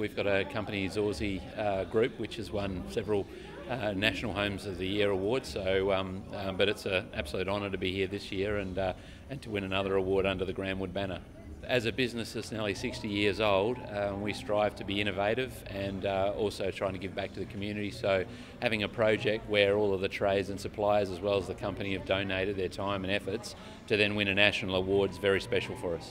we've got a company, Zorzi uh, Group, which has won several uh, National Homes of the Year awards. So, um, um, but it's an absolute honour to be here this year and uh, and to win another award under the Grandwood banner. As a business that's nearly 60 years old, um, we strive to be innovative and uh, also trying to give back to the community. So, having a project where all of the trades and suppliers, as well as the company, have donated their time and efforts to then win a national award is very special for us.